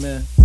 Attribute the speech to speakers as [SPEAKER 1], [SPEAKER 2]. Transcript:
[SPEAKER 1] Man.